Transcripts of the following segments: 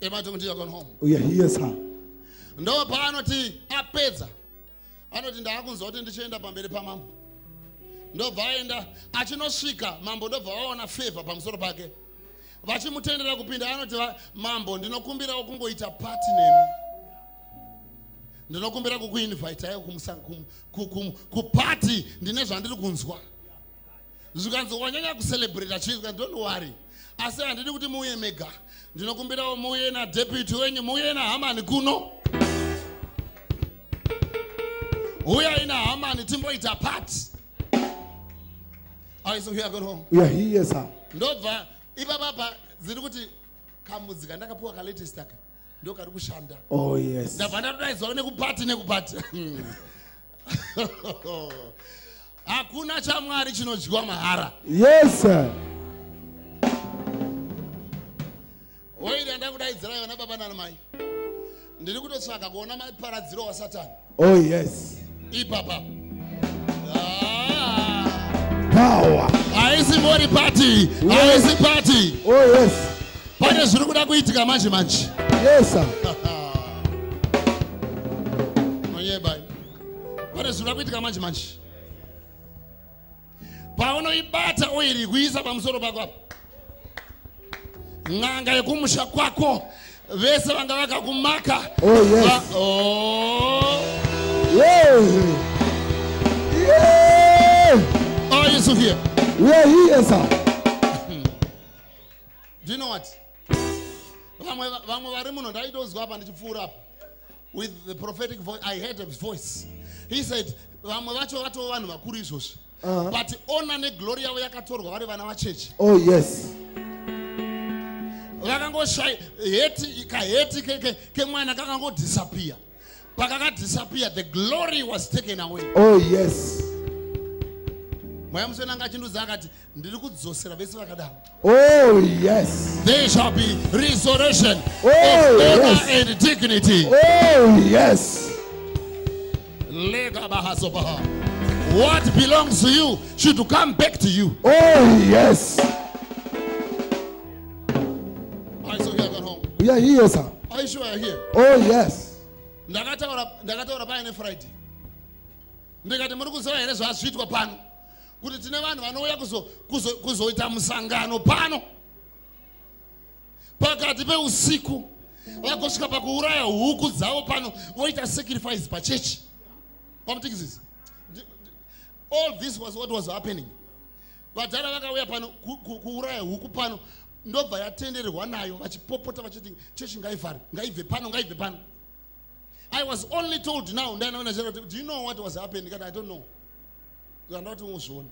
emati kuti you're gone home are here, sir. ndo paanoti apedza anoti ndaakunzwa kuti ndichienda pamberi pamambo ndobva aenda achinosvika mambo ndobva vaona favor pamusoro pake vachimutendera kupinda anoti mambo ndinokumbirawo kungoita pati nemi ndinokumbira kukuinvitaiwo kupati ndine zvandiri kunzwa. Zvikanzi wanyanya kucelebrata chinhu don't worry. Asi handidi kuti muuye mega. Ndinokumbirawo muuye nadeputy wenyu muuye nahamani kuno. Uyai nahamani timboita pati aisohuyagon home? We are here, sir. ndobva ipapapa dziri kuti kamudzi kandakapiwa kalatest aka ndo kari kushanda. Oh, yes. ndabva ndatodaidzwawo nekupati nekupati. Hakuna chamwari chinodyiwa mahara. Yes, sir. Oiri andakudaidzirai vana baba nana mai ndiri kutotsvaga kuona maparadziro wasatani Oh, yes. ipapa Ah, Power. haisimbori pati haisi pati. Oh, yes. pane zviri kuda kuitika manje manje. Yes, sir. nonyebai pane zviri kuda kuitika manje manje. Paunoibata oiri kuisa pamusoro pako apa n'anga yekumusha kwako vese vanga vakakumaka Oh, yes. Va- Oh. Yeah. Yeah. Oh, you here. We are here, sir. Do you know what? vamwe vamwe vari muno ndaitozwa apa ndichipfuura apa with the prophetic voice i heard a voice he said vamwe vacho vatova vanhu vakuru izvozvi Uh-huh. but ona neglori yavo yakatorwa vari vana vachechi Oh, yes. Vakangoshai heti kaheti ke- ke- kemwana kakangodisappear pakakadisappear the glory was taken away Oh, yes. mweya musweni anga achindudza akati ndiri kudzosera vese vakadaro Oh, yes. there shall be restoration Oh, of honor yes. and dignity Oh, yes. Lega bahaso baha. what belongs to you should come back to you Oh, yes. We are here, sir. are you sure you are here? Oh, yes. ndakataura ndakataura paine friday. Ndikati muri kuziva here zvazviitwa pano? Kuti tine vanhu vanouya kuzo- kuzo- kuzoita musangano pano? Pakati peusiku vagosvika pakuuraya huku dzavo pano voita sacrifice pachechi. Ndi- all this was what was happening. Vadhara vakauya pano ku- ku- kuuraya huku pano ndobva yatendererwa nayo vachipopota vachiti chechi ngaivhare ngaibve pano ngaibve pano I was only told now, then when I said, do you know what was happening? I don't know. You are not uzviona.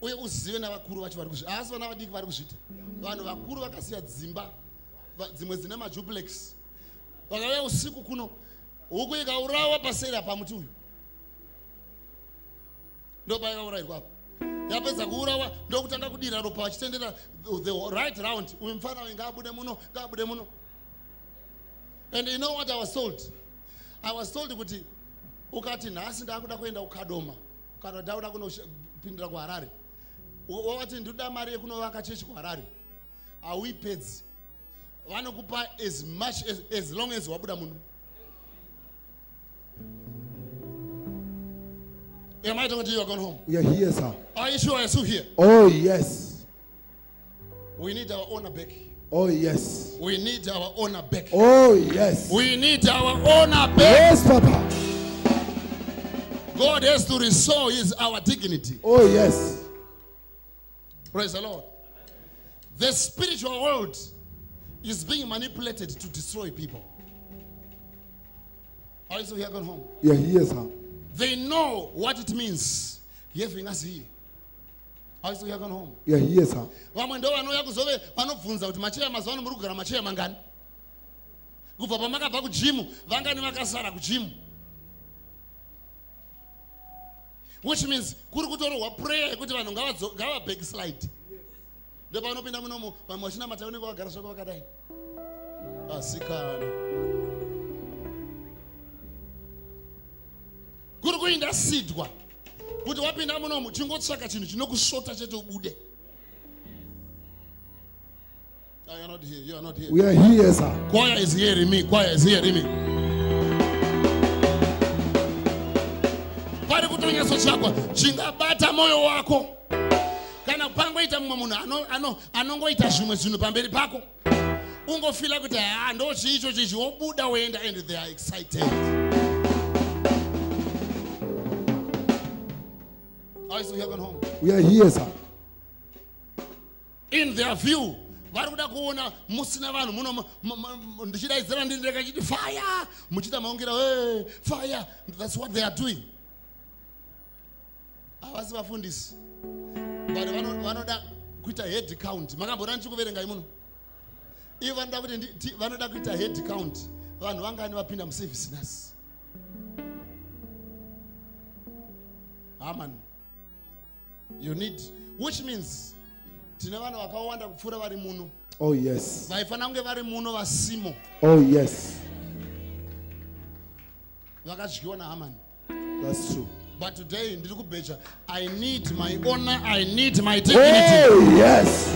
uye uzive navakuru vacho vari kuzviita asi vana vadiki vari kuzviita vanhu vakuru vakasiya dzimba dzimwe dzine majuplex vakauya usiku kuno huku ikaurawa paseri pamuti uyu ndopaikaurayirwa apa yapedza kuurawa ndokutanga kudira ropa vachitendera the- right round. Uyu mufana uyu ngaabude muno ngaabude muno. And you know what i was told? I was told kuti ukati nhasi ndakuda kuenda kukadoma kana ndakuda kunopindira kuharare. Wati ndinoda mari yekunovaka chechi kuharare. Hauipedzi vanokupa as much as, as long as wabuda muno am i talking to you are going home We are here, sir. are you sure you're still here Oh, yes. we need our honor back Oh, yes. we need our honor back Oh, yes. we need our honor back Yes, Papa. god has to restore his our dignity Oh, yes. Praise the Lord. The spiritual world is being manipulated to destroy people. Are you still here going home? Yeah, are here, sir. They know what it means having us here. Are you still here going home? We are here, sir. vamwe ndo vanouya kuzove vanobvunza kuti macheya mazuva ano muri kugara macheya mangani kubva pamakabva kujimu vangani vakasara kujimu which means kuri kutorwa prayer yekuti vanhu ngavadzo- ngava backslide ndo pavanopinda munomo vamwe vachina mata unenge vagara zvako vakadai asikana kuri kuinda sidwa kuti wapinda munomo chingotsvaka chinhu chinokusvota chete ubude No, you're not here. You are not here. We are here, sir. Choir is hearing me. Choir is hearing me. pari kutonyaso chako chingabata moyo wako kana pangoita mumwe munhu ano- ano- anongoita zvimwe zvinhu pamberi pako ungofila kuti ha ndo chiicho chichi wobuda woenda and they are excited How is it here home? We are here, sir. in their view vari kuda kuona musina vanhu muno mu- mu- mu- ndichidaidzira ndiri ndega chiti fire! Muchiita maungira "Hey, fire! That's what they are doing. Havasi vafundisi but vano- vanoda kuita head count. Makambona ndichikuverengai muno ivo vanoda kuti ndi- ti- vanoda kuita head count. Vanhu vangani vapinda muservice nhasi haman you need which means tine vanhu vakawanda kupfuura vari muno Oh, yes. vaifanira kunge vari muno vasimo Oh, yes. vakadyiwa nahamani That's true. but today ndiri kubhecha i need my honor i need my dignity Oh, yes.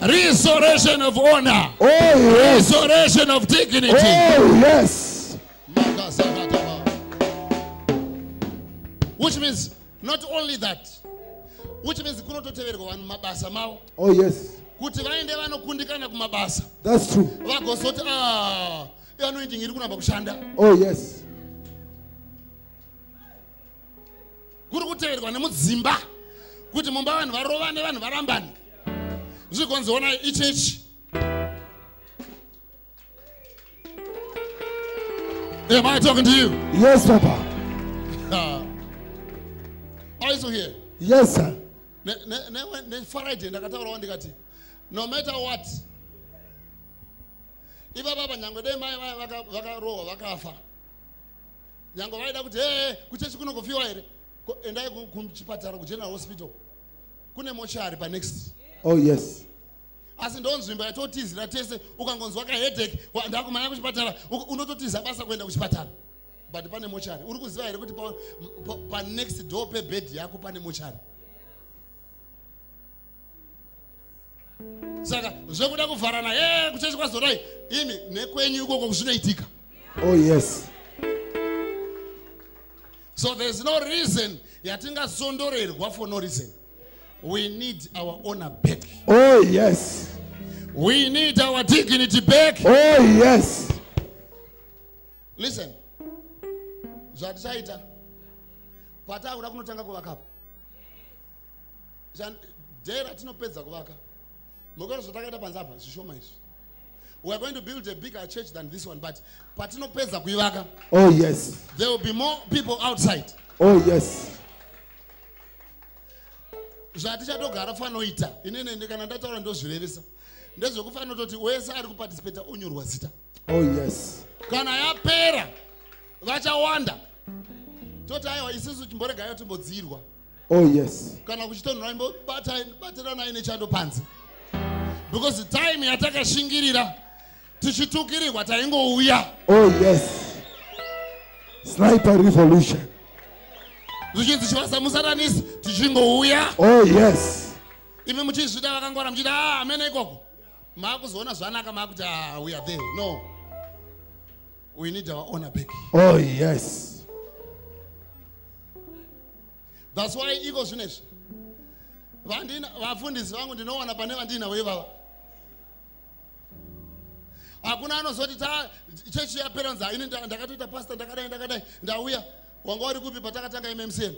restoration of honor Oh, yes. restoration of dignity Oh, yes. Which means not only that which means kunototeverwa vanhu mabasa mavo Oh, yes. kuti vaende vanokundikana kumabasa That's true. vagozoti "Ah, anoiti ngiri kuramba kushanda Oh, yes. kuri kuteverwa nemudzimba kuti mumba vanhu varovane vanhu varambane zvigonzoona ichechi Am I talking to you? Yes, Papa. Ah. Also here, Yes, sir. nefariday ndakataurawo ndikati no matter what iva baba nyange dei mai vaka- vakarohwa vakafa nyange vaida kuti ee kuchechi kunogofiwa here endai ku- kuchipatara kugeneral hospital kune mochari panext Oh, yes. asi ndo nzvimbo yatotizira tese ukangonzwa kahedheki ndakumanya kuchipatara unototiza basa kuenda kuchipatara but pane mochari. Uri kuziva here kuti pa- pa- panext door pebhedhi yako pane mochari? Saka zvekuda kuvharana e kuchechi kwazorai imi nekwenyu ikoko zvinoitika Oh, yes. so there's no reason yatingasondorerwa for no reason. We need our honor back. Oh, yes. we need our dignity back. Oh, yes. listen zvatichaita pataakuda kunotanga kuvakapa dhee ratinopedza kuvaka. Mukoti zvatakaita panze apa zvishoma izvi. Weare going to build a bigger church than this one but patinopedza kuivaka. Oh, yes. there will be more people outside. Oh, yes. zvatichatogara fanoita inini kana ndataura ndozvirevesa ndezvekufanira toti wese ari kupatisipeta onyorwa zita. Oh, yes. kana yapera vachawanda toti aiwa isusu chimboregayo timbodzirwa Oh, yes. kana kuchitonhora imbobatiranai nechando panze because time yatakashingirira tichitukirirwa taingouya Oh, yes. Sniper revolution. zvichinzi chivasamusaranisi tichingouya Oh, yes. imi muchizvida vakangora muchiti a hamene ikoko maakuzoona zvanaka maakuti ah, we are there no we need our honor back Oh, yes. Thats why iko zvinezvi vafundisi vangu ndinowana pane vandinavo ivava hakuna anozoti ta chechi yapera nza ini nda- ndakatoita pasta ndakadai ndakadai ndauya. Wanga uri kupi patakatanga mmcn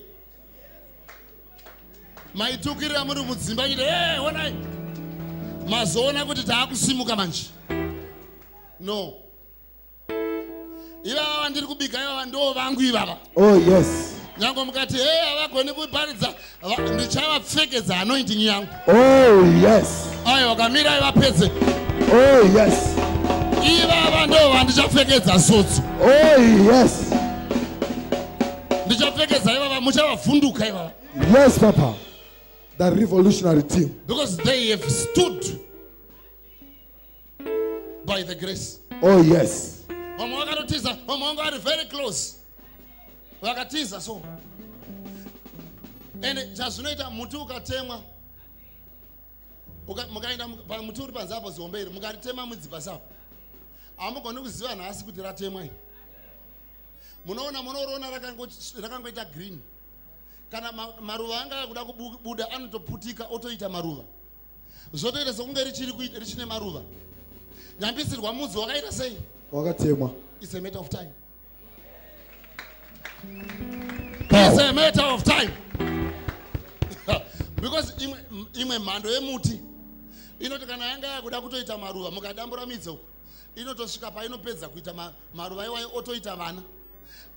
maitukirira muri mudzimba chiti e onai. Mazoona kuti taakusimuka manje. No. Ivava vandiri kubika ivava ndo vangu ivava. Oh, yes. Nyange mukati hei havagoni kuparidza va- ndichavapfekedza anointing yangu Oh, yes. aya vakamira ivapedze Oh, yes. ivava ndo vandichapfekedza sutsu Oh, yes. ndichapfekedza ivava muchavavhunduka ivava Yes, Papa. The revolutionary team. because they have stood by the grace Oh, yes. vamwe vakatotiza vamwe vanga vari very close vakatiza so. And chazvinoita muti ukatemwa Uka- mukaenda muka- pamuti uri panze apo ziomberi mukaritema mudzi pasi apo hamugoni kuziva nhasi kuti ratemwa iri munoona munoriona rakango- rakangoita green. Kana ma- maruva anga kuda kubuda anotoputika otoita maruva. Zvotoita sekunge richine maruva. Nyambisirwa mudzi wakaita sei? Wakatemwa. It's a matter of time. It's a matter of time. because imwe mhando yemuti inoti kana yanga yakuda kutoita maruva mukadambura midzi uku inotosvika painopedza kuita ma- maruva iwayo otoita vana.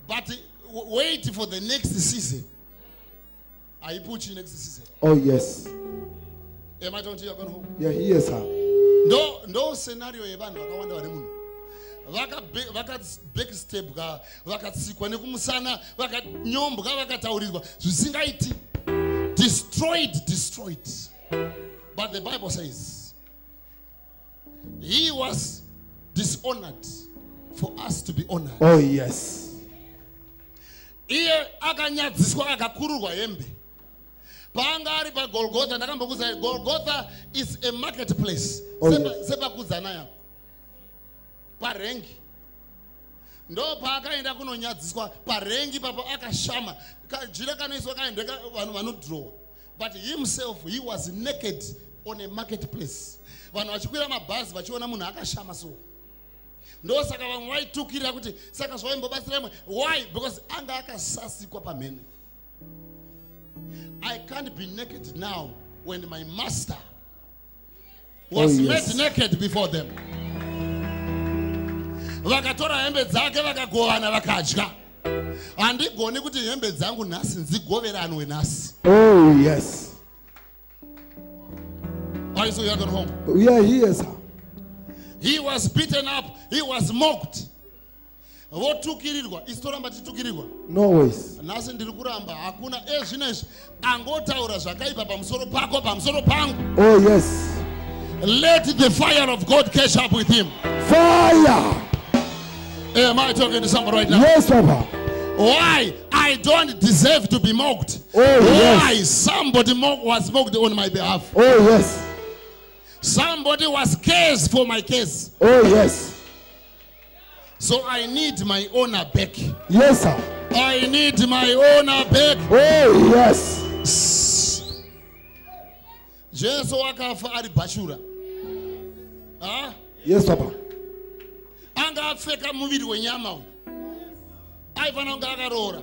But wait for the next season. Haipuchi next season. Oh yes. Am i talking to you You're going home we are here sir. Ndo ndo scenario yevanhu vakawanda vari muno vakabackstep ka vakatsikwa nekumusana vakanyombwa vakataurirwa zvisingaiti. Destroyed destroyed. But the bible says he was dishonored for us to be honored. Oh yes. Iye akanyadziswa akakururwa hembe. Paanga ari pagolgotha ndakambokuza golgotha is a market place Oh, yes. sepakudzana yapo parengi. Ndo paakaenda kunonyadziswa parengi papo akashama. Kajira kanoiswa kaendeka vanhu vanodhirowa but himself he was naked on a market place vanhu vachikwira mabhazi vachiona munhu akashama so. Ndosaka vamwe vaitukirira kuti saka zvaimbobatsira imwe why? Because anga akasasikwa pamhene. I can't be naked now when my master oh, was Oh, yes. made naked before them vakatora hembe dzake vakagovana vakadya. Handigoni kuti hembe dzangu nhasi ndzigoveranwe nhasi. Oh yes. Aiso yakon home we are here sir he was beaten up. He was mocked. Votukirirwa. Isi toramba tichitukirirwa? No ways nhasi ndiri kuramba. Hakuna ezvinezvi angotaura zvakaipa pamusoro pako pamusoro pangu. Oh yes. Let the fire of god catch up with him. Fire am i talking to somebody right now? Yes papa. Why? I don't deserve to be mocked. Oh, yes. why? Somebody mock, was mocked on my behalf. Oh yes. Somebody was case for my case. Oh yes. So i need my honor back yes sir. I need my honor back oh yes. Jesu akafa ari bhashura Ah? yes papa anga apfeka muviri wenyama uyu. Aifanira kunge akaroora.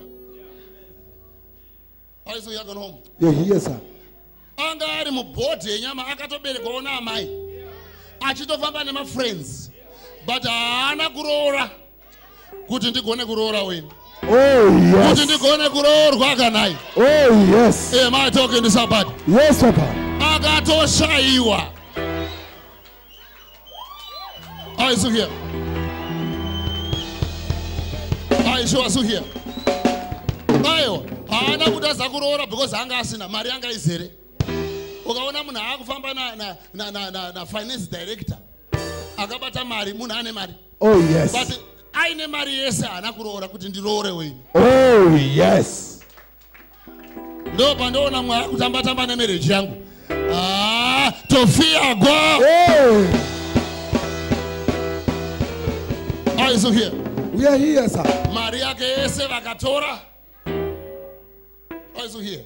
Home we are here sir. Anga ari mubhodhi yenyama akatoberekwawo naamai achitofamba nemafriends but haana kuroora. Kuti ndigone kuroora wena. Oh kuti ndigone kuroorwa kanai oh yes. Am i talking to somebody? Yes akatoshayiwa aisuhia aishuwasuhia aiwa haana kuti aza kuroora because anga asina mari anga izere. Ukaona munhu aakufamba na, na, na, na, na, na finance director akabata mari munhu ane mari. Oh yes. But aine mari yese haana kuroora kuti ndiroore wenyu oh yes. Ndo pandoona mwe akutamba-tamba nemereji yangu. Ah, tofiyagwa oh. Aizuhia we are here sir. Mari yake yese vakatora. Aizuhia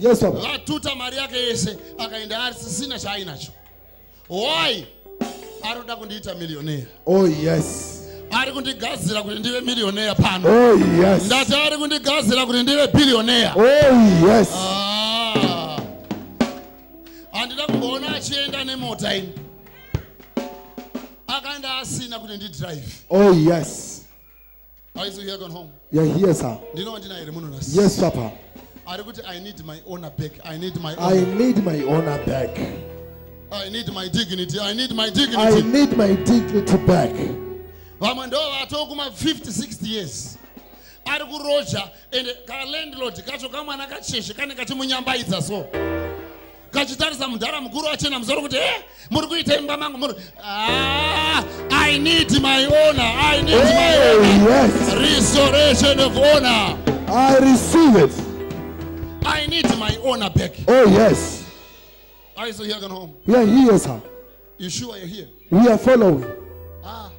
yes papa vatuta mari yake yese akaenda arisisina chaainacho why? Arikuda kundiita milioneya oh yes. Ari kundigadzira kuti ndive milioneya pano. Oh yes. Ndati ari kundigadzira kuti ndive bhilioneya oh yes. Ah. handida kumboona achienda nemota ini. Akaenda asina kuti ndidrive. Oh yes gone home? Are here sir. Ndinova ndina here nasi yes papa. I need my honor back. I need my i honor. need my honor back. I need my dignity. I need my i dignity need my dignity back. Vamwe ndo vatoo kuma 50 60 years. Ari kuroja ende kalandlord kacho kamwana kacheshe kane kachimunyambaidza so kachitarisa mudhara mukuru achena musoro kuti e muri kuita imba mangu muri ah, i need my honor i need my oh honor yes restoration of honor i receive it i need my honor back oh yes Are you still here, going home? We are here, sir. You sure you're here? We are following. Ah.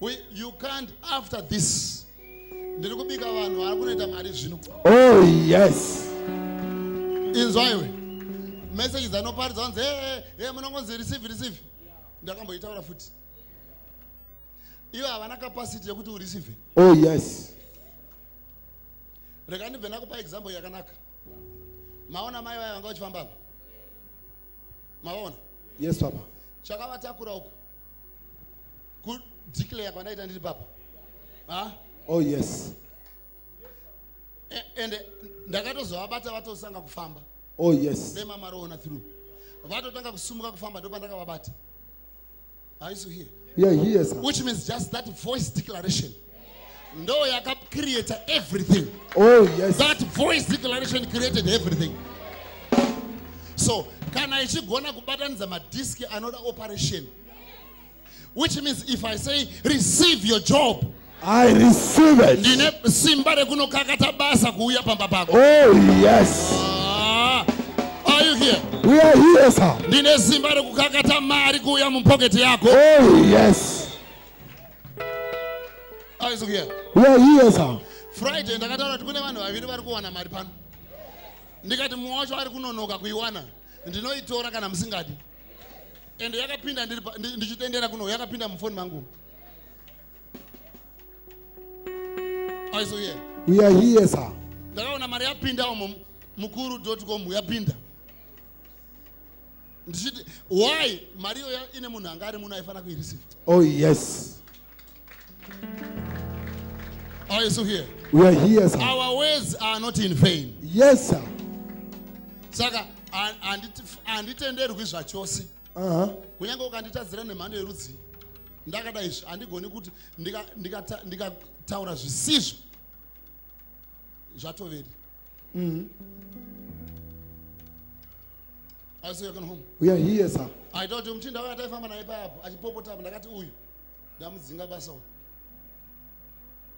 We, you can't, after this. ndiri kubika vanhu vari kunoita mari zvino Oh, yes. Inzwaiwe meseji dzanoparidza kunzi e munongonzi receive receive. Ndakamboitaura futi. Ivo havana kapasiti yekuti ureceive. Oh, yes. rega ndibve ndakupa example yakanaka. Maona mai vai vanga uchifamba apa? Mavaona Yes, Papa. chakavatakura uko kudeclare kwandaita ndiri papa. Ha? Oh, yes. Ende ndakatozovabata vatosanga kufamba. Oh, yes. nemamaroona through. Vatotanga kusumuka kufamba ndopandakavabata. Haisu here? We are here, sir. which means just that voice declaration. Ndo yakacreata everything. Oh, yes. that voice declaration created everything. So kana ichigona kubatanidza madiski anoda operation? Which means if i say receive your job I receive it. ndine simba rekunokakata basa kuuya pamba pako Oh, yes. Ah, are you here We are here, sir. ndine simba rekukakata mari kuuya mupoketi yako Oh, yes. Are you here We are here, sir. friday ndakataura kuti kune vanhu vaviri vari kuwana mari pano ndikati mumwe wacho ari kunonoka kuiwana ndinoitora kana musingadi ende yakapinda ndiri ndichitendera kuno yakapinda mufoni mangu aisoye We are here, sir. ndakaona mari yapinda umo mukuru com yapinda ndichiti why mari iyoyo ine munhu anga ari muno aifanira kuireceive Oh, yes. aisoye We are here, sir. our words are not in vain Yes, sir. saka handitenderwi zvachose Uh-huh. kunyange ukanditadzira nemhando yerudzi ndakada izvi handigoni kuti ndikataura ndika, ndika ndikataura zvisizvo zvatoveri asiyoken home We are here, sir. aita kuti muchinda uyo ataifamba naye paapo achipopotapo ndakati uyu ndamudzinga basa uyu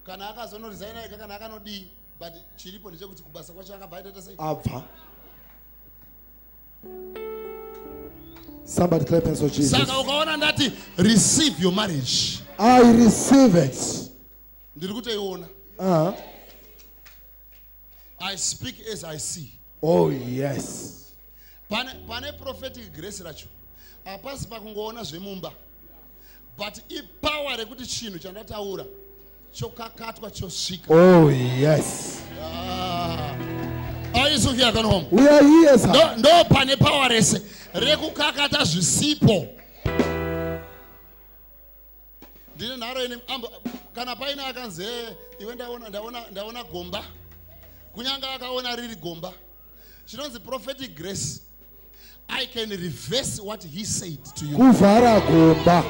kana akazonoresigna ega kana akanodii but chiripo ndechekuti kubasa kwacho akabva aitaita sei Abba. Somebody clap hands for Jesus. saka ukaona ndati receive your marriage I receive it. ndiri kutoiona Uh-huh. I speak as i see. Oh, yes. pane, pane prophetic grace racho. Hapasi pakungoona zvemumba. But ipawa rekuti chinhu chandataura chokakatwa chosvika. Oh, yes. are here, sir. ndo pane pawa rese rekukakata zvisipo ndine nharo ine kana paine akanzi "Eh, iwe ndaona gomba kunyange akaona riri gomba chinonzi prophetic grace i can reverse what he said to you Kuvhara gomba.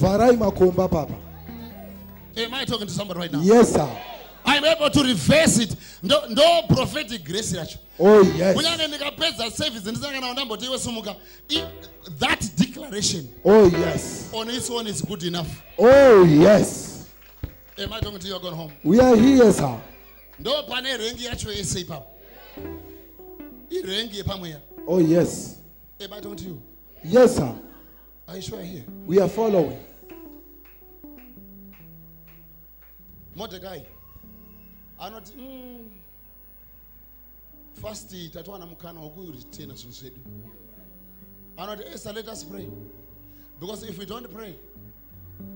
Vharai makomba, Papa. am i talking to somebody right now Yes, sir. i'm able to reverse it ndo, ndo prophetic grace yacho Oh, yes. kunyange ndikapedza service ndisangana ndamboti iwe sumuka that declaration Oh, yes. on its own is good enough Oh, yes. Am i talking to you gone home We are here, sir. ndo pane rengi yacho yese ipapo irengi yepamweya Oh, yes. am i talking to you Yes, sir. are you sure here We are following. mordecai anoti mm, first tatowana mukana wokuritena zvinhu zvedu anoti esther let us pray because if we don't pray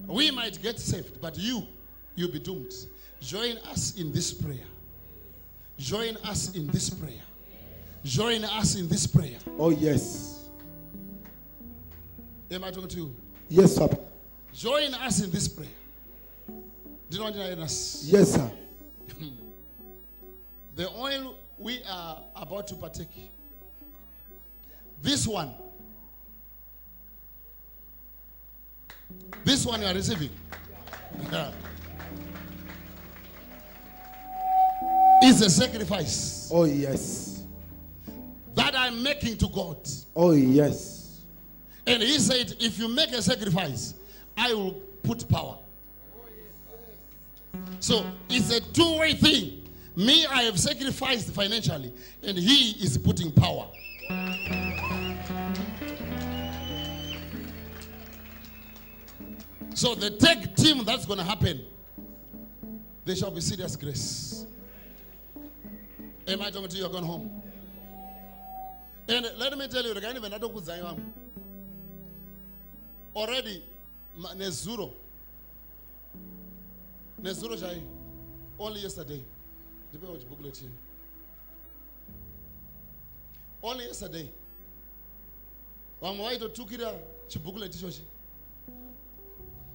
we might get saved but you you'll be doomed join us in this prayer join us in this prayer join us in this prayer Oh, yes. am i talking to you Yes, sir. join us in this prayer Do not join us. Yes, sir. The oil we are about to partake. This one. This one you are receiving. is a sacrifice Oh, yes. that I'm making to God. Oh, yes. And he said, if you make a sacrifice, I will put power. So it's a two way thing. me i have sacrificed financially and he is putting power so the tag team that's going to happen there shall be serious grace am i talking to you you're going home and let me tell you ndatokudzai vamwe already nezuro nezuro chai only yesterday ndipewo chibhukulet chii only yesterday vamwe vaitotukira chibhukulet ichochi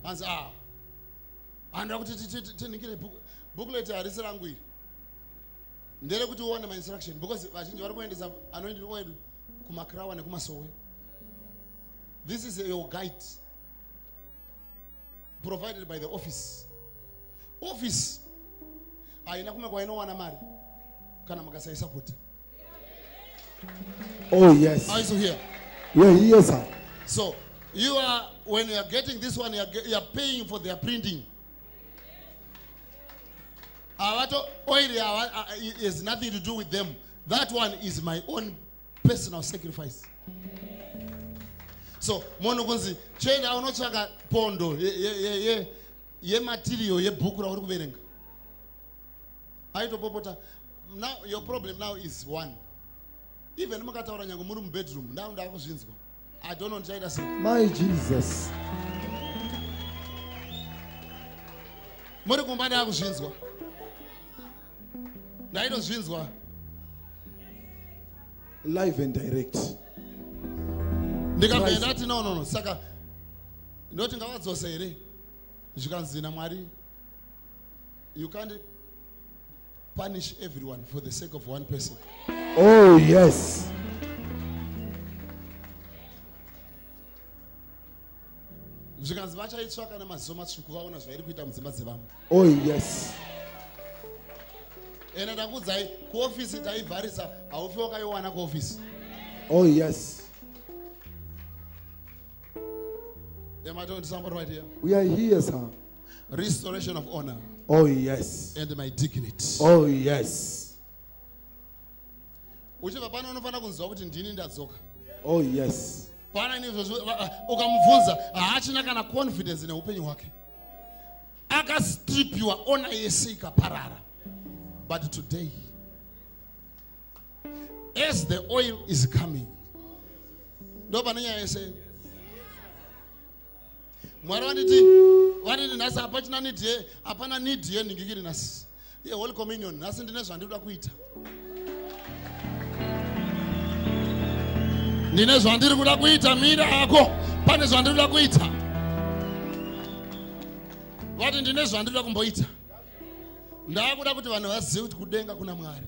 hanzi a handida kuti ti- ti- ti- tinhingire bhukulet harisi rangu iri nderekuti uone mainstruction because vazhinji vari kuendesa anoindi oil kumakrawa nekumasowe. This is your guide provided by the office. Office haina kume kwainowana mari kana makasaisapota Oh, yes. are you here? Are here, sir. so you are when you are getting this one you are, you are paying for their printing avato oil hava- uh, uh, it has nothing to do with them. That one is my own personal sacrifice. So munhu kunzi chienda unotsvaka pondo ye- ye- ye- ye- yematerial yebhuku rauri kuverenga. Aitopopota. Now your problem now is one. Even mukataura nyange muri mubedroom ndau ndava kuzvinzwa i don't know ndichaita sei My Jesus. muri kumba ndava kuzvinzwa Live and direct. ndati no no no saka. Ndoti ngavadzosa here zvikanzi namwari you can't punish everyone for the sake of one person. Oh, yes. zvikanzi vachaitsvaka nemaziso matsvuku vaona zvairi kuita mudzimba dzevamwe Oh, yes. Ende ndakuudzai kuofisi taivharisa haufi wakaiwana kuofisi Oh, yes. ematonti somebody right here We are here, sir. restoration of honor Oh, yes. and my dignity Oh, yes. uchibva pano unofanira kunziva kuti ndini ndadzoka Oh, yes. pana nizvozvo ukamubvunza haachina kana confidence neupenyu hwake akastripiwa ona yese ikaparara but today as the oil is coming ndo pane nyaya yese mwari vanditi vanditi nhasi hapachina nidhi ye hapana nidhi yenhingikiri nhasi yeholy communion nhasi ndine zvandinoda kuita. Ndine zvandiri kuda kuita mira yako pane zvandiri kuda kuita. Vati ndine zvandiri kuda kumboita ndaakuda kuti vanhu vazive kuti kudenga kuna mwari.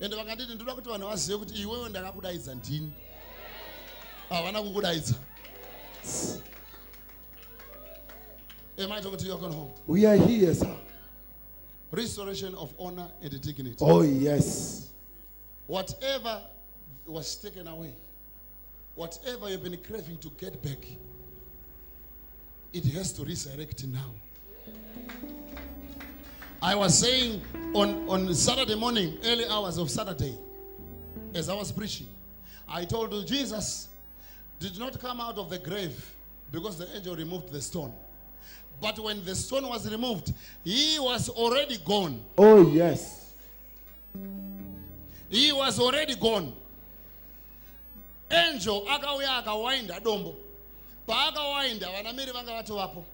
Ende vakanditi ndoda kuti vanhu vazive kuti iwewe ndakakudaidza ndini. Havana kukudaidza emaito kuti you're gone home. We are here, sir. restoration of honor and dignity. Oh, yes. whatever was taken away, whatever you've been craving to get back, it has to resurrect now. I was saying on, on Saturday morning, early hours of Saturday, as I was preaching, I told you Jesus did not come out of the grave because the angel removed the stone. But when the stone was removed, he was already gone. Oh, yes. he was already gone angel akauya akawainda dombo paakawainda vanamiri vanga vatovapo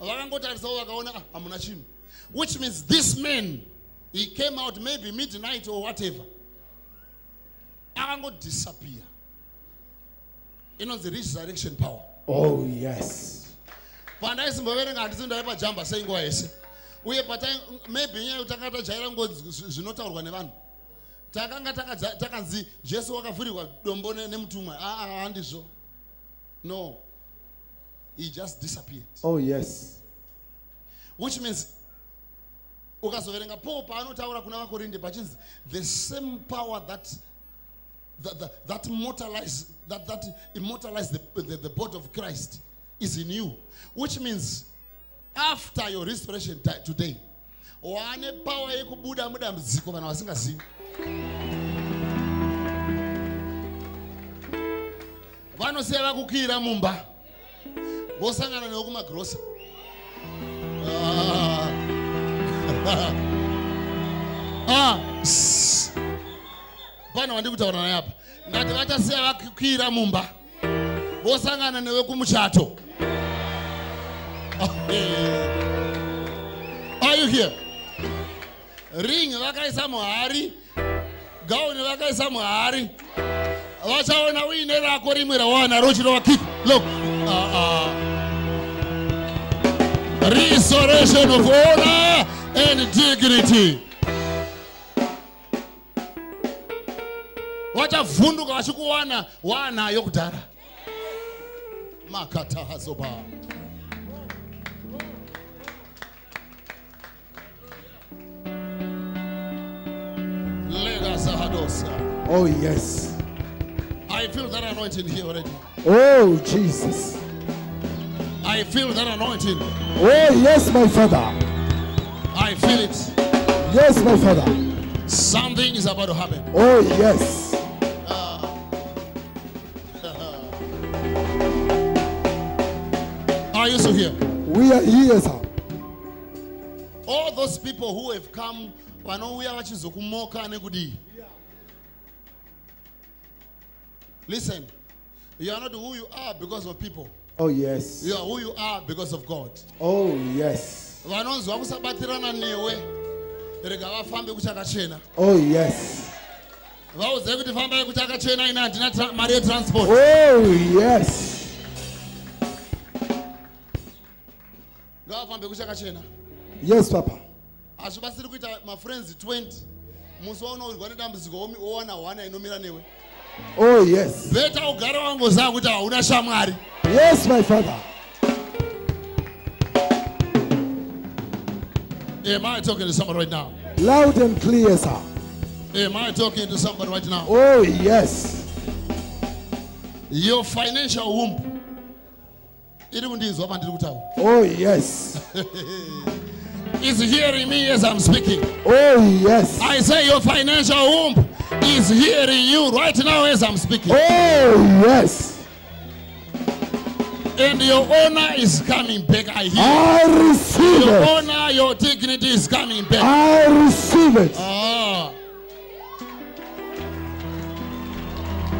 vakangotarisavo vakaona ah, hamuna chinhu. Which means this man he came out maybe midnight or whatever. Akangodisappear. Inonzi resurrection power. Oh, yes. pandaisimboverenga handisi ndaipa jamba sei nguva yese. Uye maybe nyaya yekuti takanga tajaira zvi- zvinotaurwa nevanhu. Takanga takanzi jesu wakavhurirwa dombo ne- nemutumwa. Aa handizvo no. He just disappeared. Oh, yes. which means ukazoverenga paul paanotaura kuna vakorinde pachinzi the same power that that, that, that mortalize that, that immortalize the, the, the body of christ is in you. Which means after your restoration today wane power yekubuda mudambudziko vanhu vasingazivi vanosiya vakukwira mumba vosangana newe kumagrosa Ah. Ah, sss. pane wandi kutaura naye apa ngati vachasiya vakukwira mumba vosangana newe kumuchato Ah. Are you here? ring vakaisa muhari gauni vakaisa muhari vachaona uine rako rimwe rawana rochirova kik look uh, uh. restoration of honor and dignity. Vachavhunduka vachikuwana waanayo kudhara makatahazoba Oh, yes. I feel that anointing here already Oh, Jesus. i feel that anointing Oh, yes, my Father. i feel it Yes, my Father. something is about to happen Oh, yes. Ah. are you still here We are here, sir. all those people who have come vanouya vachizokumoka nekudii listen you are not who you are because of people Oh, yes. you are who you are because of god Oh, yes. vanonzwa kusabatirana newe rega vafambe kuchakachena Oh, yes. vaudzai kuti fambai kuchakachena ina handina mari yetransport Oh, yes. ngavafambe kuchakachena Yes, Papa. hazvibatsiri kuita mafriends 20 musi waunowirwa nedambudziko wowana hwana inomira newe Oh, yes. bheta ugara wangoziva kuti hauna shamwari Yes, my Father. am i talking to someone right now Loud and clear, sir. am i talking to somebody right now Oh, yes. your financial womb iri kundinzwa pandiri kutaura Oh, yes. is hearing me as i'm speaking Oh, yes. i say your financial womb is hearing you right now as i'm speaking Oh, yes. and your honor is coming back i hear I receive it. your it. honor your dignity is coming back I receive it. Ah.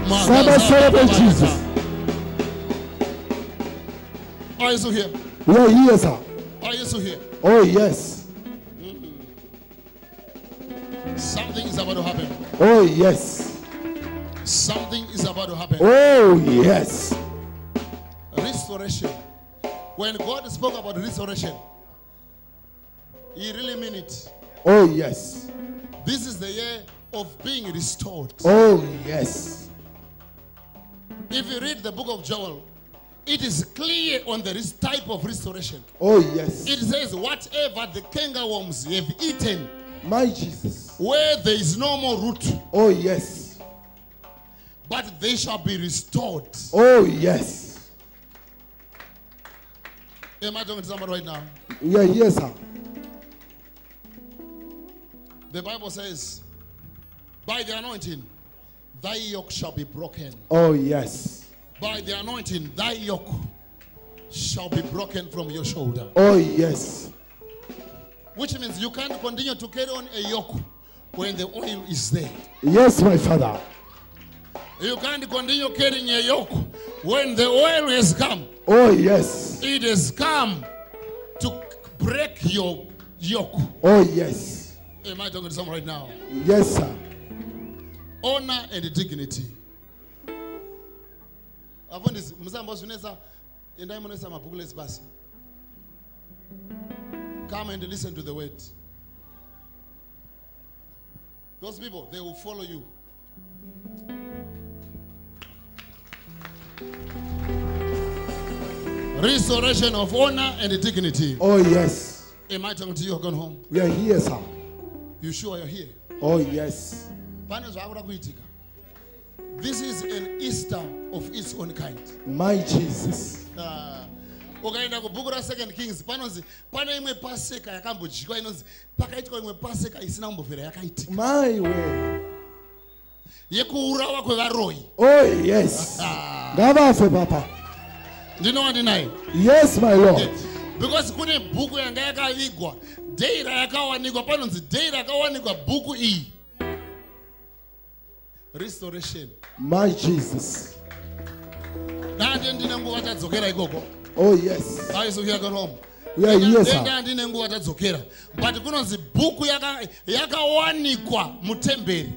Somebody celebrate Jesus. Are you still here? We are here, sir. Are you still here? Oh, yes. Something is about to happen. Oh, yes. Something is about to happen. Oh, yes. Restoration. When God spoke about restoration, He really meant it. Oh, yes. This is the year of being restored. Oh, yes. If you read the book of Joel, it is clear on the type of restoration. Oh, yes. It says, Whatever the cankerworms have eaten, My Jesus. Where there is no more root, Oh, yes. but they shall be restored. Oh, yes. Am I talking to somebody right now? We are here, sir. The Bible says, By the anointing, thy yoke shall be broken. Oh, yes. By the anointing, thy yoke shall be broken from your shoulder. Oh, yes. Which means you can't continue to carry on a yoke when the oil is there. Yes, my Father. You can't continue carrying a yoke when the oil has come. Oh, yes. It has come to break your yoke. Oh, yes. Am I talking to someone right now? Yes, sir. honor and dignity vafundisi musambozvinetsa endai munoisa mabhuku lesi come and listen to the word those people they will follow you restoration of honor and dignity Oh, yes. am i talking to you who are gone home We are here, sir. you sure you're here Oh, yes. pane zvaakuda kuitika this is an easter of its own kind My Jesus. Ah, ukaenda kubhuku rasecond kings panonzi pane imwe paseka yakambodyiwa inonzi pakaitwa imwe paseka isina kumbobvera yakaitika way. yekuurawa kwevaroyi Oh, yes. Ngavafe, Papa. ndinova ndinayo Yes, my Lord. because kune bhuku yanga yakavigwa dhei rayakawanikwa panonzi dhei rakawanikwa bhuku iyi restoration My Jesus. dande ndine nguva tadzokera ikoko Oh, yes. are here, sir. denda ndine nguva tadzokera but kunonzi bhuku yaka- yakawanikwa mutemberi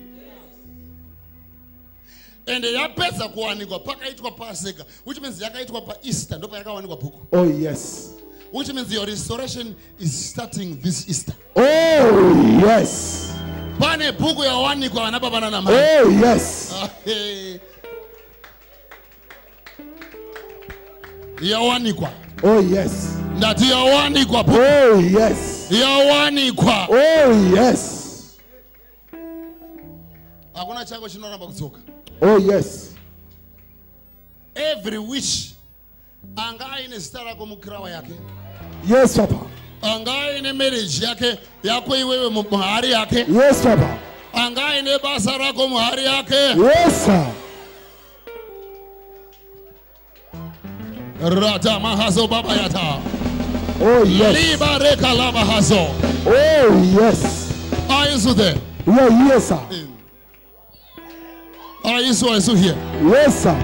ende yapedza kuwanikwa pakaitwa paseka which means yakaitwa paeaster ndo payakawanikwa bhuku Oh, yes. which means your restoration is starting this easter Oh, yes. pane bhuku yawanikwa vana baba nanamai Oh, yes. Yawanikwa Oh, yes. ndati yawanikwa Oh, yes. yawanikwa Oh, yes. hakuna chako chinoramba kudzoka Oh, yes. every wish anga aine zita rako mukirawa yake Yes, Papa. anga aine marriage yake yako iwewe mu- muhari yake Yes, Papa. anga aine basa rako muhari yake Yes, sir. Rata mahazo baba yata. Oh, yes. liba reka laba hazo. Oh, yes. aisu there We are here, sir. aisu aisu here. Yes, sir.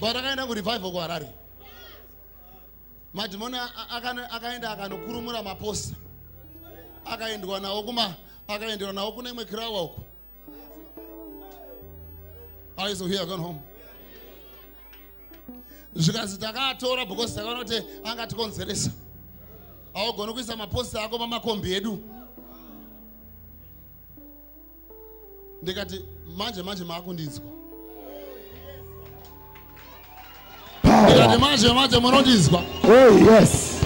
but akaenda kurevival kuharare madhimoni a- a- akano- akaenda akanokurumura maposta akaendwa nawo kuma akaendwa nawo kune imwe kirawa uko aiso here gone home zvikanzi takatora bhokosi takaona kuti angatikonzeresa haugoni kuisa maposta ako pamakombi edu. Ndikati manje manje maakundinzwa ndikati manje manje munondinzwa Oh, yes.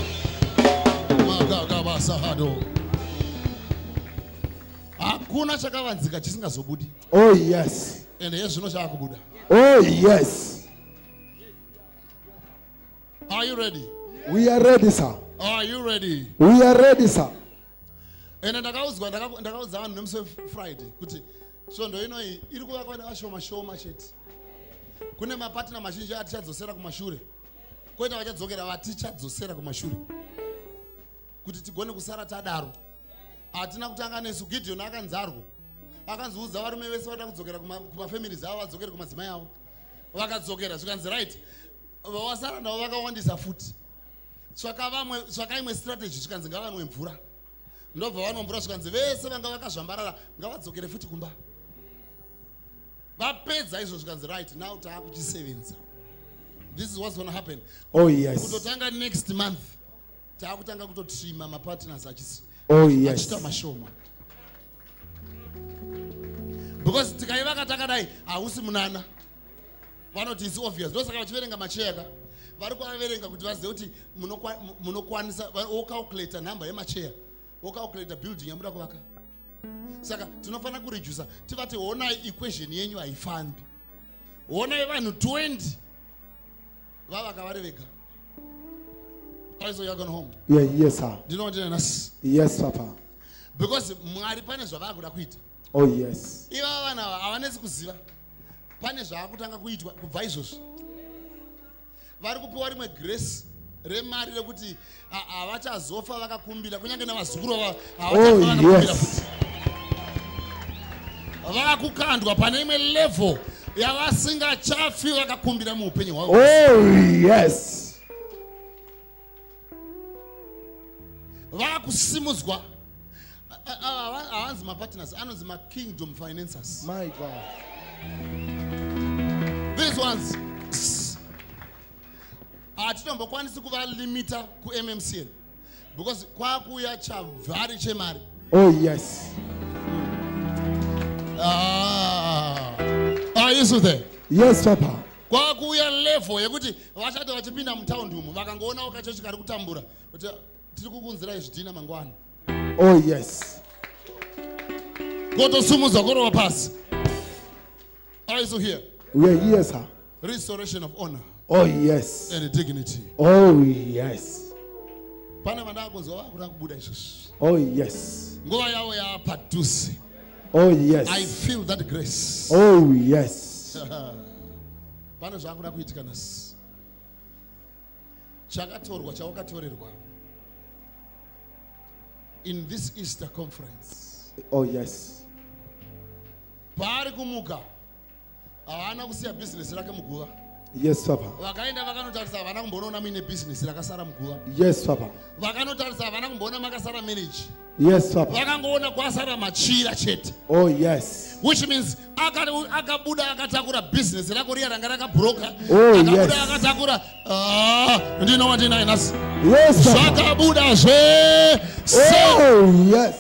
makakavasahado hakuna chakavanzika chisingazobudi. Oh, yes. ende yezvino chaakubuda. Oh, yes. Are you ready? We are ready, sir. are you ready? We are ready, sir. ende ndakaudzwa ndaka- ndakaudza vanhu nemusi wefriday kuti svondo inoyi iri kuvakwa nevashoma shoma chete. Kune mapatina mazhinji atichadzosera kumashure. Koita vachadzokera vatichadzosera kumashure. Kuti tigone kusara tadaro. Hatina kutanga nesu gidheoni akanzarwo akanziudza varume vese vada kudzokera kuma- kumafamilies avo vadzokere kumadzimai avo. Vakadzokera zvikanzi right vawasara navo vakawandisa futi. Tsvaka vamwe tsvaka imwe strategy zvikanzi ngavanwe mvura. Ndobva vanwa mvura zvikanzi vese vanga vakazvambarara ngavadzokere futi kumba. Vapedza izvo zvikanzi right now taakuchisevenza. This is what's gonna happen. Oh, yes. kutotanga next month taakutanga kutotrima mapartners achisi Oh, yes. mashoma. Because tikaivaka takadai hausi munana vanoti its obvious. Ndosaka vachiverenga macheyaka vari kuvaverenga kuti vazive kuti munokwa- mu- munokwanisa vocalculata nhamba yemacheya vocalculata building yamuda kuvaka. Saka tinofanira kuredusa tivati honai equation yenyu haifambi. Honai vanhu 20 vavaka vari vega aiso yagone home. We are here, sir. ndinoti Yes, Papa. because mwari pane zvavaakuda kuita. Oh, yes. ivava vanhu ava havanesi kuziva pane zvaakutanga kuitwa kubva izvozvi vari kupiwa rimwe grace remari rekuti ha- havachazofa vakakumbira kunyange navazukuru vavo havatafa Oh, vakakumbira yes. futi vakukandwa pane imwe level yavasingachafi vakakumbira muupenyu hwavo Oh, yes. vakusimudzwa havanzi mapartners anonzi makingdom financers My God. These ones hatitombokwanisi kuvalimita kummcn because kwakuya chavhari chemari Oh, yes. Ah, aisu there Yes, Papa. kwakuya level yekuti vachati vachipinda mutaundi umu vakangoona kachechi kari kutambura kuti tiri kukunzirai zvidhina mangwana Oh, yes. kotosumudzwa korova pasi aisu here We are here, sir. restoration of honor Oh, yes. and dignity Oh, yes. pane vandakuzwa vakuda kubuda izvozvo Oh, yes. nguva yavo yapadhuze Oh, yes. i feel that grace Oh, yes. pane zvaakuda kuitika nhasi chakatorwa chawakatorerwa in this easter conference Oh, yes. paari kumuka haana kusiya bhizinesi rake muguva Yes, Papa. vakaenda vakanotarisa havana kumbonoona muine bhizinesi rakasara muguva Yes, Papa. vakanotarisa havana kumboona makasara meneji Yes, Papa. vakangoona kwasara machira chete Oh, yes. which means aka- akabuda akatakura bhizinesi rako riya ranga rakabhuroka Oh, akabuda akatakura Ah, ndino watinaye nhasi zvakabuda zvese Oh, yes.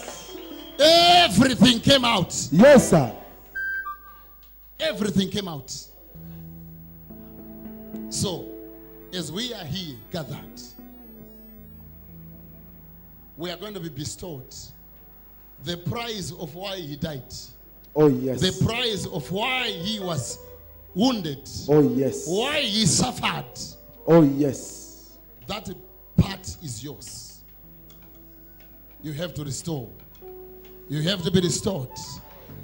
everything came out Yes, sir. Everything came out so as we are here gathered we are going to be bestowed the prize of why he died Oh, yes. the price of why he was wounded, Oh, yes. why he suffered, Oh, yes. that part is yours. You have to restore. You have to be restored.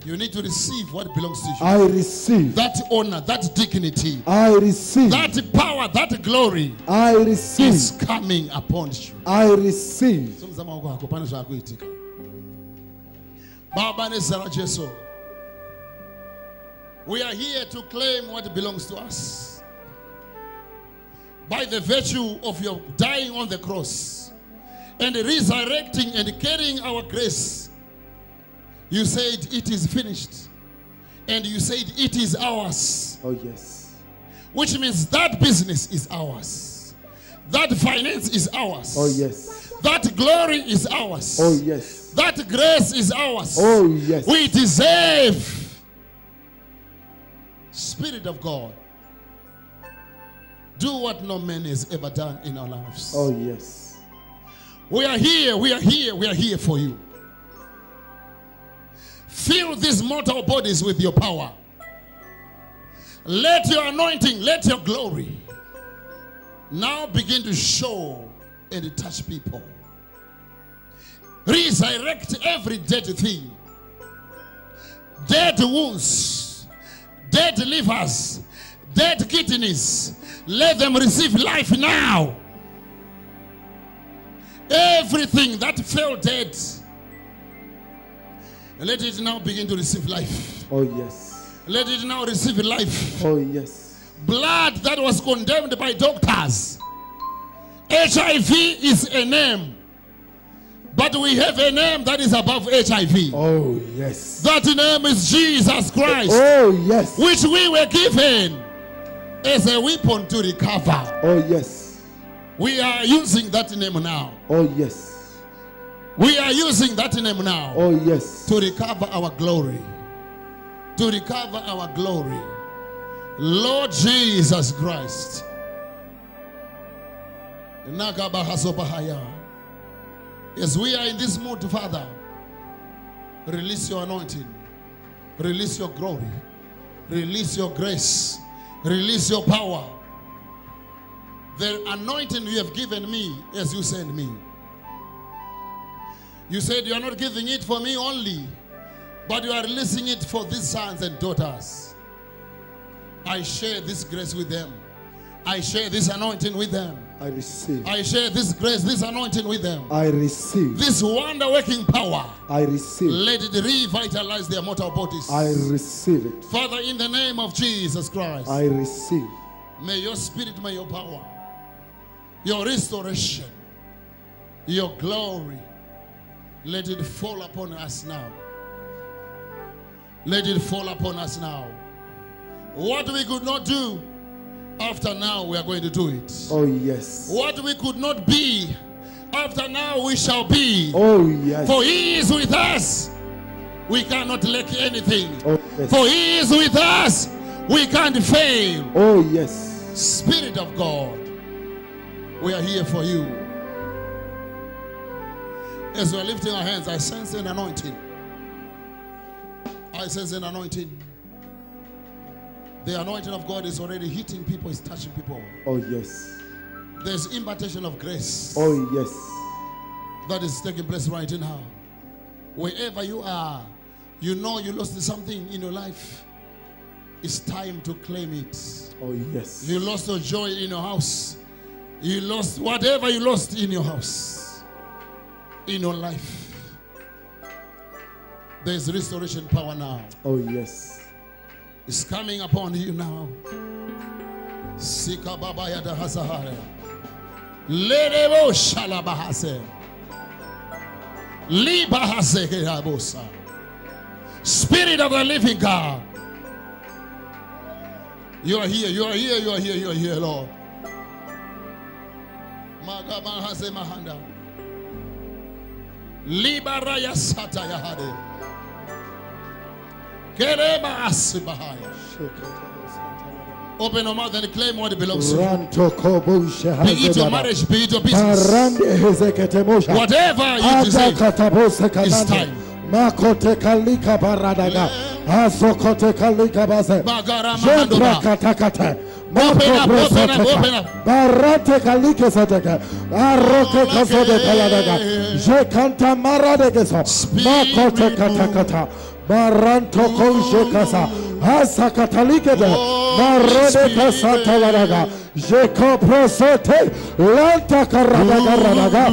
You need to receive what belongs to you. I receive. That honor, that dignity, I receive. that power, that glory I receive. is coming upon you. I receive. Simudza maoko ako pane zvaakuitika baba we are here to claim what belongs to us by the virtue of your dying on the cross and resurrecting and carrying our grace you said it is finished and you said it is ours Oh, yes. which means that business is ours that finance is ours Oh, yes. that glory is ours. Oh, yes. That grace is ours. Oh, yes. We deserve. Spirit of God, do what no man has ever done in our lives. Oh, yes. We are here, we are here, we are here for you. Fill these mortal bodies with your power. Let your anointing, let your glory now begin to show and touch people. Resurrect every dead thing, dead wounds, dead livers, dead kidneys. Let them receive life now. Everything that fell dead, let it now begin to receive life. Oh, yes. Let it now receive life. Oh, yes. Blood that was condemned by doctors. HIV is a name, but we have a name that is above HIV. Oh, yes. That name is Jesus Christ, Oh, yes. which we were given as a weapon to recover. Oh, yes. We are using that name now. Oh, yes. We are using that name now. Oh, yes. to recover our glory. To recover our glory. Lord Jesus Christ. As we are in this mood, Father, release your anointing, release your glory, release your grace, release your power. The anointing you have given me as you send me. You said you are not giving it for me only, but you are releasing it for these sons and daughters. I share this grace with them. I share this anointing with them. I receive. I share this grace, this anointing with them. I receive. This wonder working power, I receive. let it revitalize their mortal bodies. I receive it. Father, in the name of Jesus Christ, I receive. may your spirit, may your power, your restoration, your glory, let it fall upon us now. Let it fall upon us now. What we could not do, after now we are going to do it. Oh, yes. What we could not be, after now we shall be. Oh, yes. For he is with us. We cannot lack anything. Oh, yes. For he is with us. We can't fail. Oh, yes. Spirit of God, we are here for you. As we're lifting our hands, I sense an anointing. I sense an anointing. The anointing of God is already hitting people, is touching people. Oh, yes. There's impartation of grace Oh, yes. that is taking place right now. Wherever you are, you know you lost something in your life. It's time to claim it. Oh, yes. You lost your joy in your house. You lost whatever you lost in your house, in your life. There's restoration power now. Oh, yes. It's coming upon you now. Sika baba ya da hasahare. Lerebo shalabahase. Libahase kerabosa. Spirit of the living God. You are here, you are here, you are here, you are here, Lord. Magabahase mahanda. Libaraya sata yahade. Kereba asibahaya. Open your mouth and claim what belongs to you. Be it your marriage, be it your business. Parande hezekete mosha. Whatever you desire. It's time. Makote kalika baradaga. Azokote kalika base. Jembra mahandoba. katakate. Open up, open up, Mako open up. Barate kalike sateke. Aroke kasode kaladaga. Je kanta maradege so. Makote katakata. Maranto konje kasa. Hasa katalike de. Marode kasata ladaga. Je koprosote. Lanta karadaga radaga.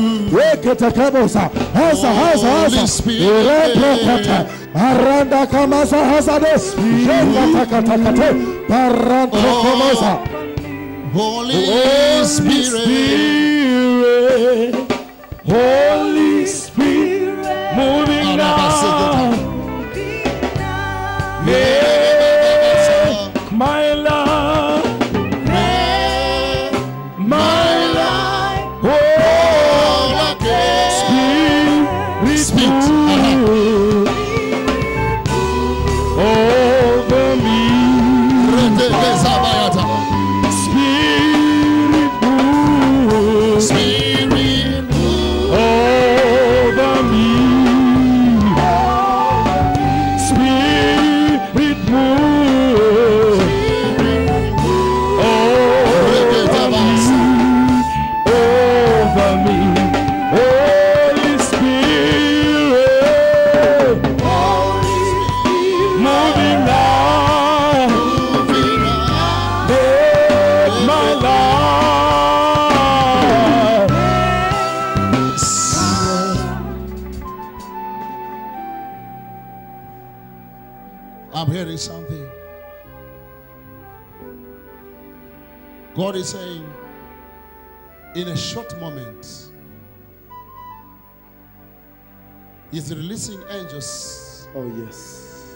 Ekete kabosa. Hasa. Holy Spirit. Irepo kata. Aranda kamasa hasade. Je katakatakate. Paranto oh. komosa. Holy Spirit. Spirit, Holy Spirit, moving now, God is saying, in a short moment, He's releasing angels. Oh yes.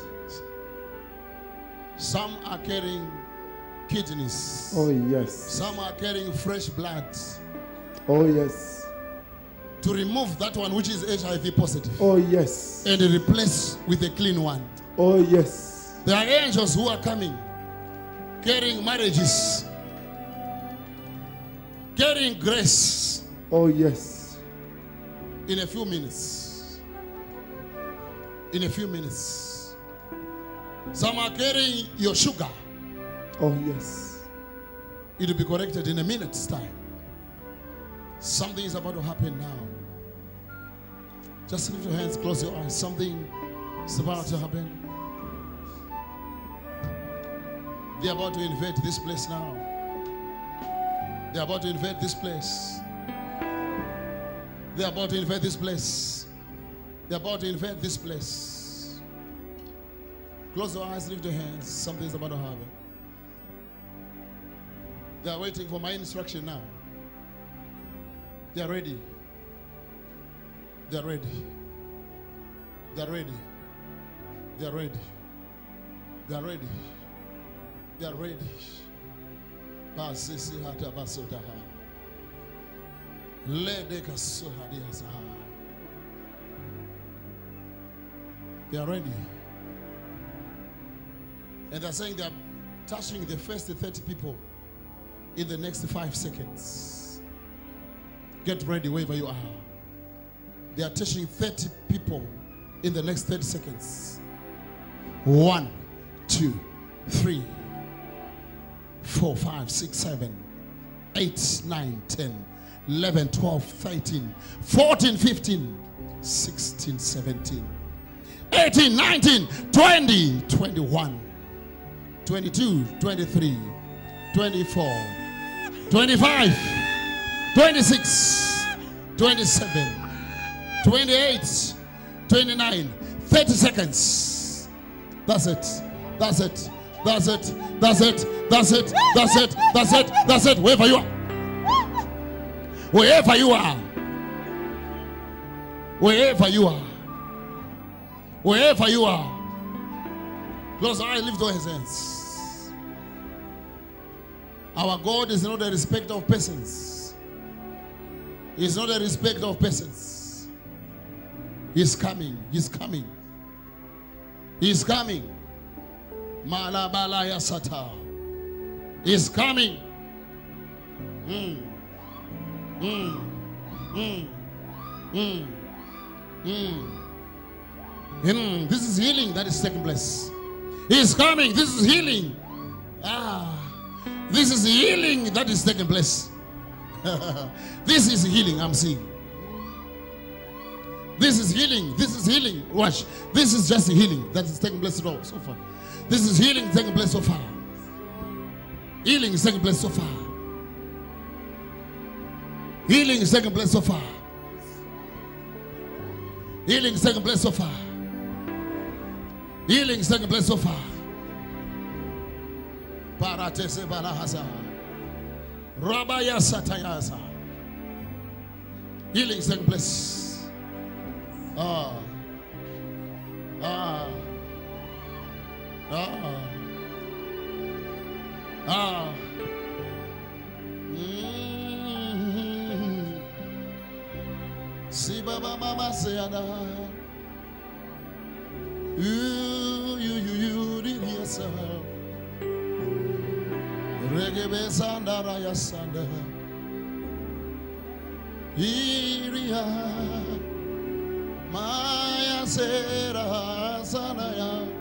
Some are carrying kidneys, Oh yes. some are carrying fresh blood Oh yes. to remove that one which is HIV positive Oh yes. and replace with a clean one. Oh yes. There are angels who are coming, carrying marriages, carrying grace Oh yes. in a few minutes. In a few minutes. Some are carrying your sugar. Oh yes. It will be corrected in a minute's time. Something is about to happen now. Just lift your hands, close your eyes. Something is about to happen. They're about to invade this place now. They're about to invade this place. They're about to invade this place. They're about to invade this place. Close your eyes, lift your hands. Something is about to happen. They are waiting for my instruction now. They are ready. They are ready. They are ready. They are ready. They are ready. They are ready. They are ready. And they're saying they're touching the first 30 people in the next five seconds. Get ready wherever you are. They are touching 30 people in the next 30 seconds. One, two, three, 4, 5, 6, 7, 8, 9, 10, 11, 12, 13, 14, 15, 16, 17, 18, 19, 20, 21, 22, 23, 24, 25, 26, 27, 28, 29, 30 seconds. That's it. That's it. That's it. That's it. That's it. That's it. That's it. That's it. Wherever you are. Wherever you are. Wherever you are. Wherever you are. Close your eyes, lift your hands. Our God is not a respecter of persons. He's not a respecter of persons. He's coming. He's coming. He's coming. Malabalaya Sata. He's coming. Mm. Mm. Mm. Mm. Mm. Mm. This is healing that is taking place. He's coming. This is healing. Ah. This is healing that is taking place. this is healing I'm seeing. This is healing. This is healing. Watch. This is just healing that is taking place so so far. This is healing. taking place so far. Healing. Thank place so far. Healing. Thank place so far. Healing. Thank place so far. Healing. Thank place so far. Paratese balahasa. Rabaya satayasa. Healing. Thank you. Ah. Ah. Ah. Ah. Si baba mama sayada. You you you you did yourself. Regebe sandara ya sanda. Iria. Maya sera sanaya.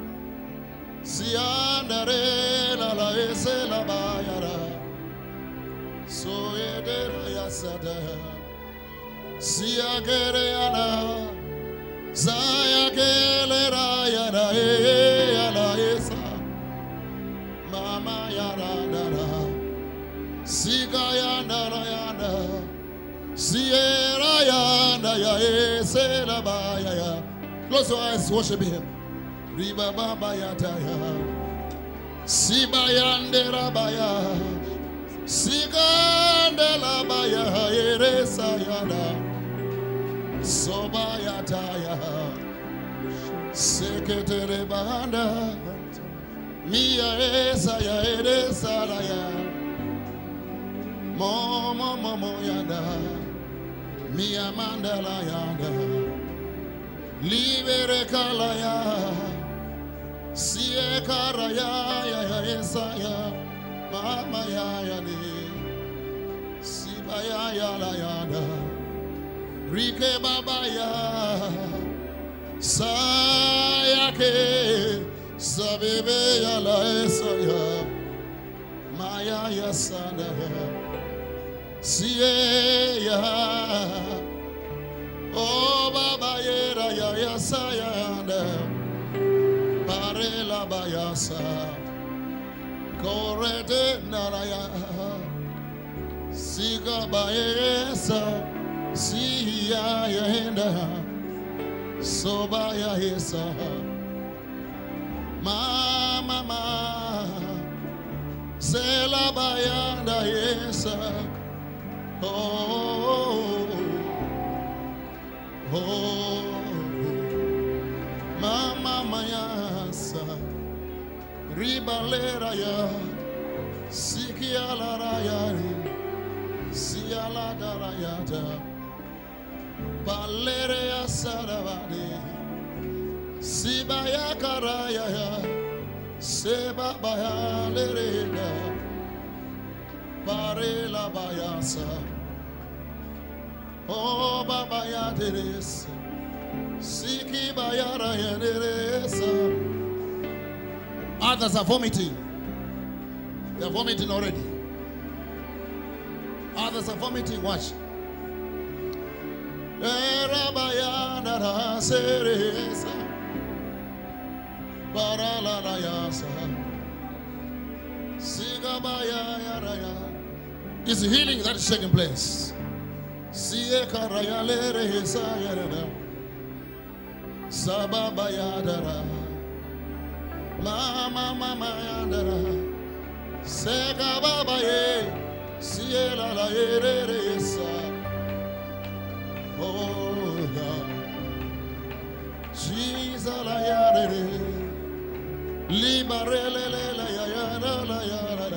si andare la la ese la bayara so ede la yasada. Si agere ana zaya gele ra yara e ala esa. Mama yara dara si gaya dara yana si era yana ya ese la bayara close your eyes worship him. Riba baba ya taya. Siba yande rabaya. Sigande la baya eresa yada. Soba ya taya. Seketere banda. Mia esa ya eresa. Momo momo yada. Mia mandala yada. Libere kalaya, sie karaya ya ya esaya, mama ya ya ne, siba ya la da, rike baba ya, saya ke, sabebe ya la esaya, maya ya sada sie ya. Oh Baba ya ya sayanda Pare la bayasa. Korete naraya. Siga bayesa Siya yenda Soba ya hesa Mama ma. Sela bayanda yesa. Oh Oh, oh. Mama Mayasa, Aliança, Ribaleraya, Sikialaraya, Sialagarayada, Balerea Saravane, Sibayakaraya, Seba Bayalerega, Barela Bayasa, Oh Baba Yaderesa, Siki Bayara Yaderesa others are vomiting. They're vomiting already. Others are vomiting watch. Is healing that is taking place. Sababa yadara mama mama yadara sega baba ye siye la la yere sa. Oh God Jesus la yadere libarele la yara la yara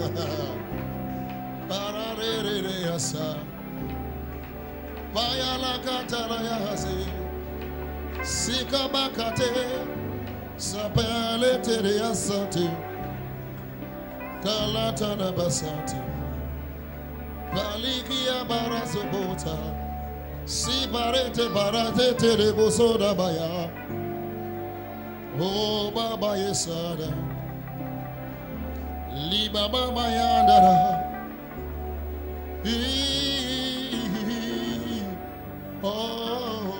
pararere yasa payala katara yase sikabakate sapele tere yasate kalata na basate. Palikia barazobota sibarete barate tere bosoda baya. Oh Baba Yesada. Li Baba Mayandara Ee, Oh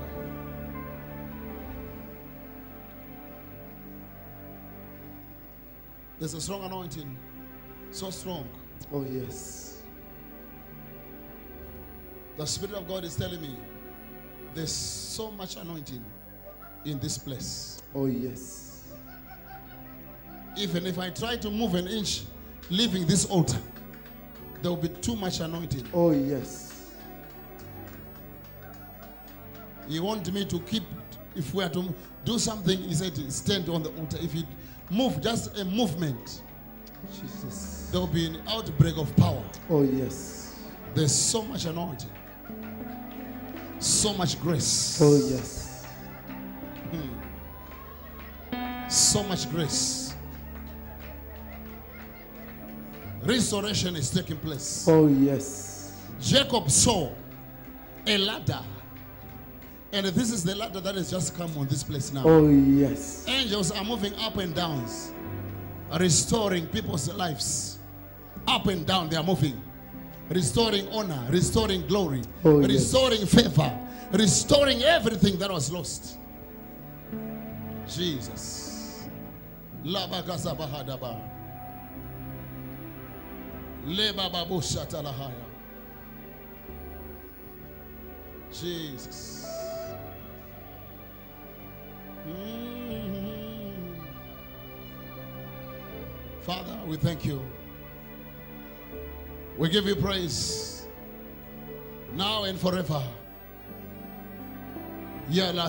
There's a strong anointing, so strong. Oh, yes. The Spirit of God is telling me there's so much anointing in this place. Oh, yes. Even if I try to move an inch, leaving this altar, there will be too much anointing. Oh, yes. He wanted me to keep, if we are to do something, he said, stand on the altar. If you move, just a movement, Jesus. there will be an outbreak of power. Oh, yes. There's so much anointing, so much grace, Oh, yes. Hmm. so much grace. Restoration is taking place. Oh, yes. Jacob saw a ladder. And this is the ladder that has just come on this place now. Oh, yes. Angels are moving up and down, restoring people's lives. Up and down, they are moving. Restoring honor, restoring glory, Oh, yes. restoring favor, restoring everything that was lost. Jesus. Labakasabahadaba. Lebababushatalahaya. Jesus. Mhm. Father, we thank you. We give you praise now and forever. Yala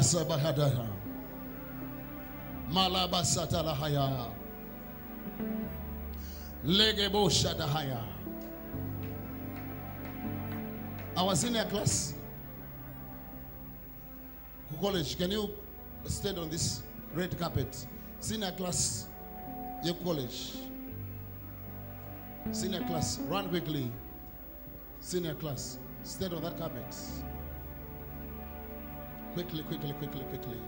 shadahaya. Our senior class college, can you stand on this red carpet? Senior class, your college. Senior class, run quickly. Senior class, stand on that carpet. Quickly, quickly, quickly, quickly.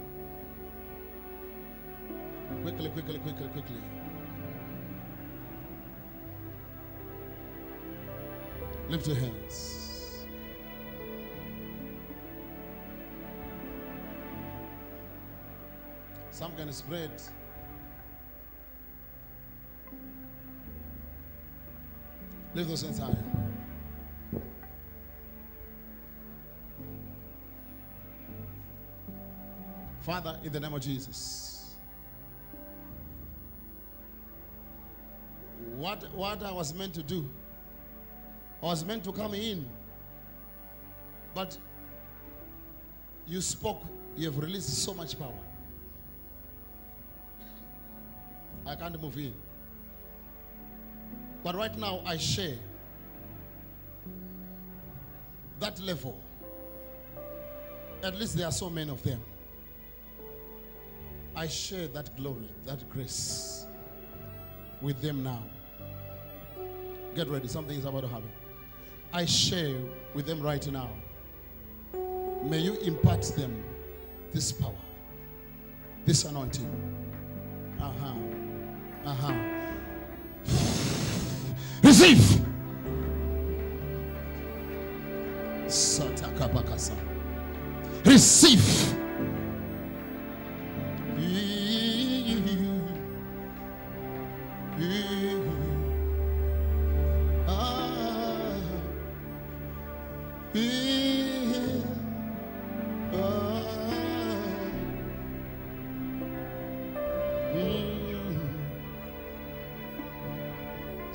Quickly, quickly, quickly, quickly. Lift your hands. Some can spread. Leave those hands higher. Father, in the name of Jesus. What, what I was meant to do, I was meant to come in, but you spoke, you have released so much power. I can't move in. But right now, I share that level. At least there are so many of them. I share that glory, that grace with them now. Get ready, something is about to happen. I share with them right now. May you impart them this power, this anointing. Uh huh. Uh huh. Receive. Receive.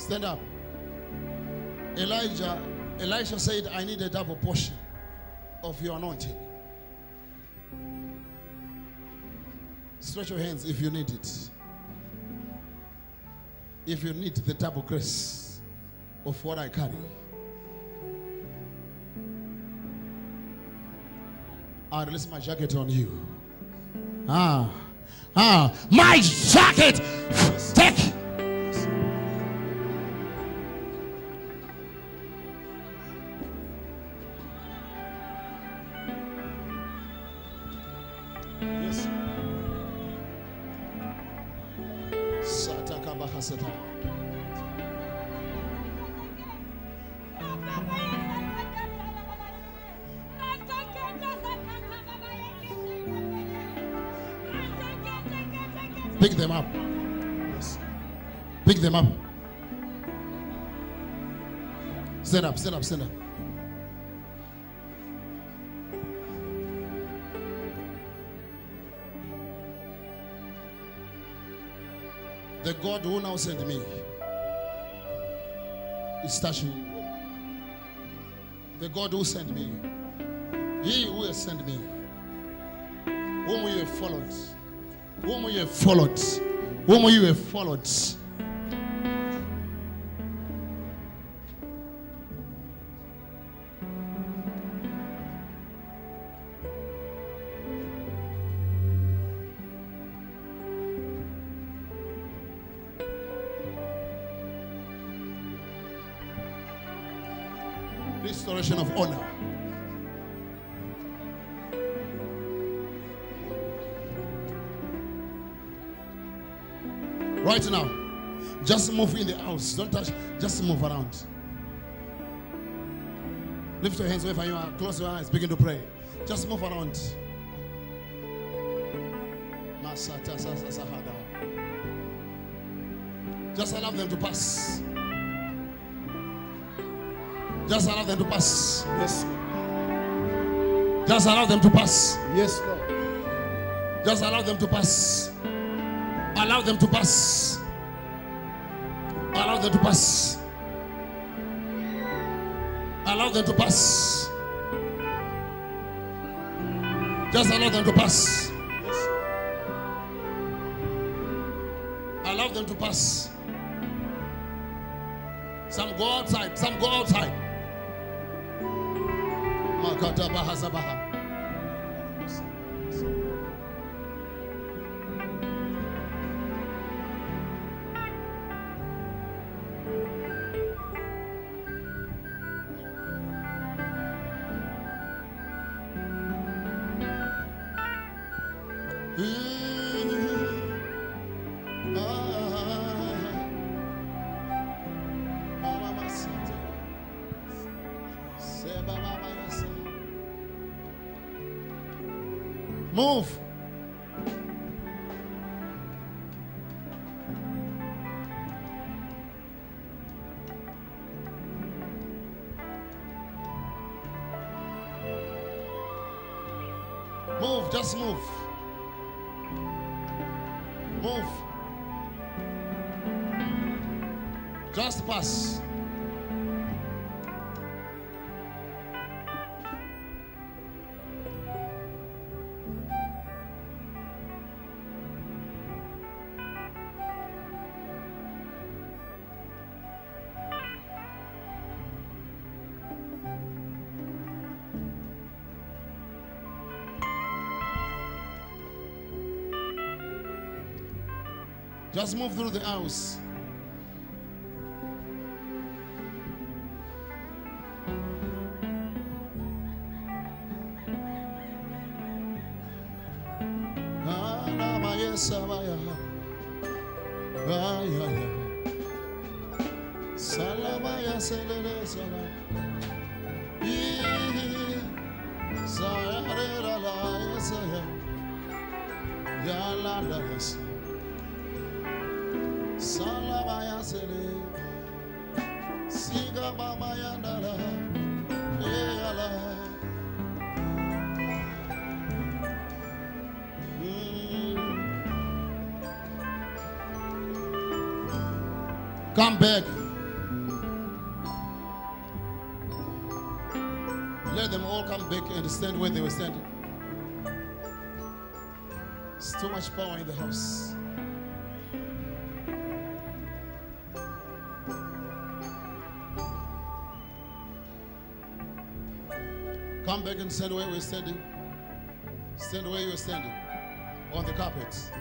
Stand up. Elijah, Elisha said, I need a double portion of your anointing. Stretch your hands if you need it. If you need the double grace of what I carry. I'll release my jacket on you. Ah, ah, my jacket. Stand up, stand up. The God who now sent me is touching you. The God who sent me, He who has sent me, whom you have followed, whom you have followed, whom you have followed. Restoration of honor. Right now, just move in the house. Don't touch, just move around. Lift your hands wherever you are. Close your eyes. Begin to pray. Just move around. Just allow them to pass. Just allow them to pass. Yes, Just allow them to pass. yes, Lord. Just allow them to pass. Allow them to pass. Allow them to pass. Allow them to pass. Just allow them to pass. Yes. Allow them to pass. Some go outside. Some go outside. Makata baha Move, just move. Move. Just pass. Just move through the house. Come back and stand where we're standing. Stand where you're standing. On the carpets.